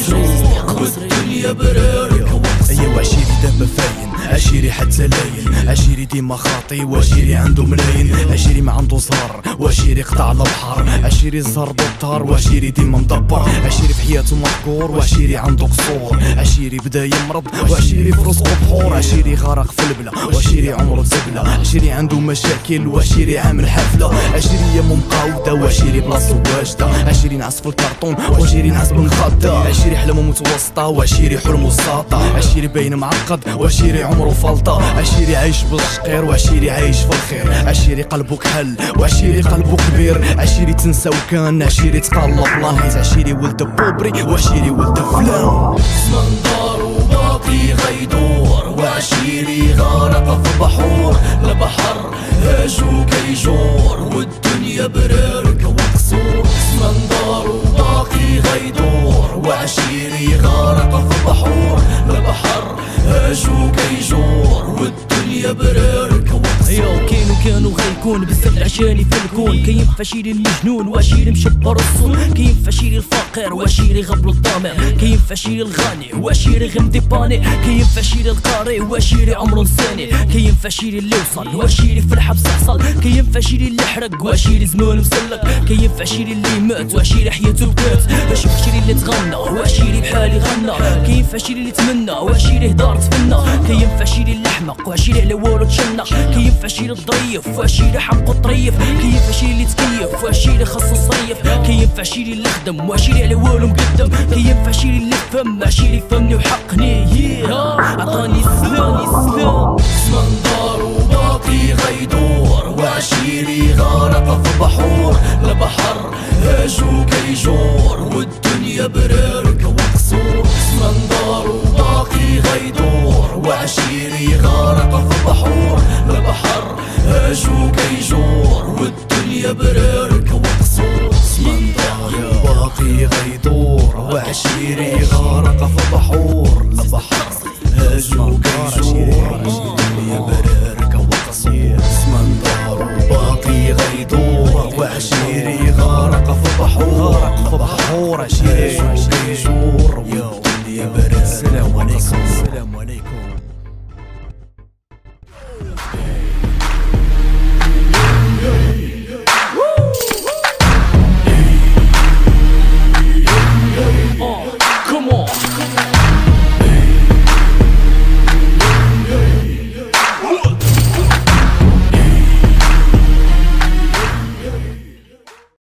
مصروف. الدنيا براري. ايوا عشيري دابا فاين عشيري حتى لاين عشيري ديما خاطي وعشيري عنده ملاين عشيري ما عنده زهر وعشيري قطع البحر عشيري زهر بالدار وعشيري ديما مدبر. عشيري في حياته محقور وعشيري عنده قصور. عشيري بدا يمرض وعشيري في رزقه بحور عشيري غرق في البلا وعشيري عمره زبلة عشيري عنده مشاكل وعشيري عامل حفلة. عشيري يمو مقاودة وعشيري بلاصتو واجدة عشيري نعس في الكرتون وعشيري نعس بالمخدة عشيري حلمه متوسطة وعشيري حلمه ساطة عشيري باين معقد وعشيري عمره فلطة. عشيري عايش بالشقير وعشيري عايش في الخير. عشيري قلبه كحل وعشيري قلبه كبير. عشيري تنسى وكان عشيري تقلب لاهيز عشيري ولد بوبري وعشيري ولد فلان. زمن دار وباقي غيدور وعشيري غارق في بحور البحر هاجو كيجور والدنيا برارك وقصور. زمن دار وباقي غيدور وعشيري غارق في بحور البحر هاجو كيجور والدنيا برارك وقصور يو كانوا كانوا غيكون بزاف العشاني في الكون كاين فشيري المجنون واشيري مشبر الصون. كاين فشيري الفقير واشيري غبل الضامع كاين فشيري الغني واشيري غمدي باني كاين فشيري القاري واشيري عمرو نساني كاين فشيري اللي وصل واشيري في الحبس حصل كاين فشيري اللي حرق واشيري زمان مسلك كاين فشيري اللي مات واشيري حياته بكات واش فشيري اللي تغنى واشيري بحالي غنى كاين فشيري اللي تمنى واشيري هدار تفنى. فشيري اللي احمق واشيري على والو تشنق كاين فشيري الظريف واشيري حمق الطريف كاين فشيري اللي تكيف واشيري خاصو صريف كاين فشيري اللي خدم واشيري على والو مقدم. كاين فشيري اللي فهم عشيري فهمني وحقني. عطاني السلام السلام. زمن دار وباقي غيدور. وعشيري غارق في بحور. البحر هاجو كيجور والدنيا برارك غيدور وعشيري غارق في بحور البحر هاجو كيجور والدنيا برارك وقصور. زمن دار باقي غيدور وعشيري غارق في بحور البحر هاجو كيجور يا برارك وقصير اسمن دار وباقي غيدور وعشيري غارق في بحور البحر عشيري كيجور